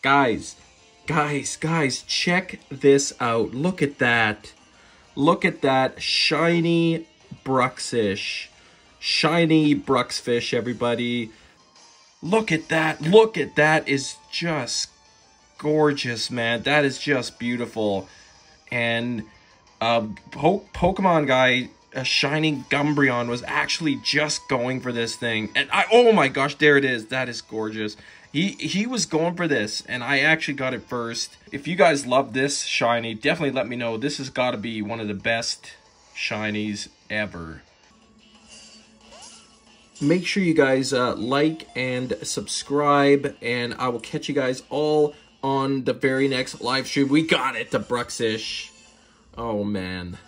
Guys, guys, guys, check this out. Look at that. Look at that shiny Bruxish. Shiny Bruxfish, everybody. Look at that. Look at that is just gorgeous, man. That is just beautiful. And uh, po Pokemon guy, a shiny Gumbreon, was actually just going for this thing. And I, oh my gosh, there it is. That is gorgeous. He, he was going for this, and I actually got it first. If you guys love this shiny, definitely let me know. This has got to be one of the best shinies ever. Make sure you guys uh, like and subscribe, and I will catch you guys all on the very next live stream. We got it, the Bruxish. Oh, man.